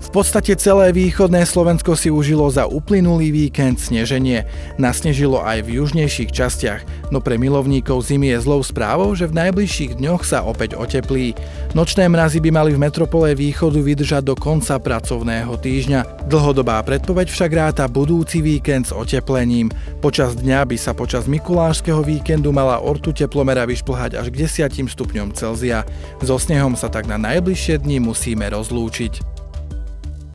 V podstate celé východné Slovensko si užilo za uplynulý víkend sneženie. Nasnežilo aj v južnejších častiach, no pre milovníkov zimy je zlou správou, že v najbližších dňoch sa opäť oteplí. Nočné mrazy by mali v metropole východu vydržať do konca pracovného týždňa. Dlhodobá predpoveď však ráta budúci víkend s oteplením. Počas dňa by sa počas mikulášskeho víkendu mala ortu teplomera vyšplhať až k 10 stupňom Celzia. So snehom sa tak na najbližšie dni musíme rozlúčiť.